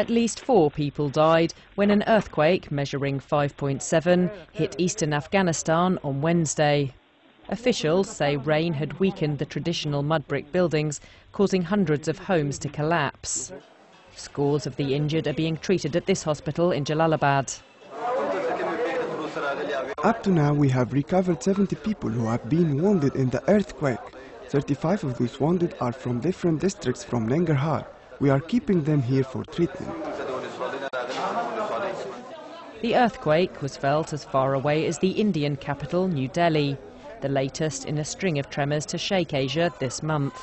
At least four people died when an earthquake measuring 5.7 hit eastern Afghanistan on Wednesday. Officials say rain had weakened the traditional mud brick buildings, causing hundreds of homes to collapse. Scores of the injured are being treated at this hospital in Jalalabad. Up to now, we have recovered 70 people who have been wounded in the earthquake. 35 of those wounded are from different districts from Nangarhar. We are keeping them here for treatment. The earthquake was felt as far away as the Indian capital, New Delhi, the latest in a string of tremors to shake Asia this month.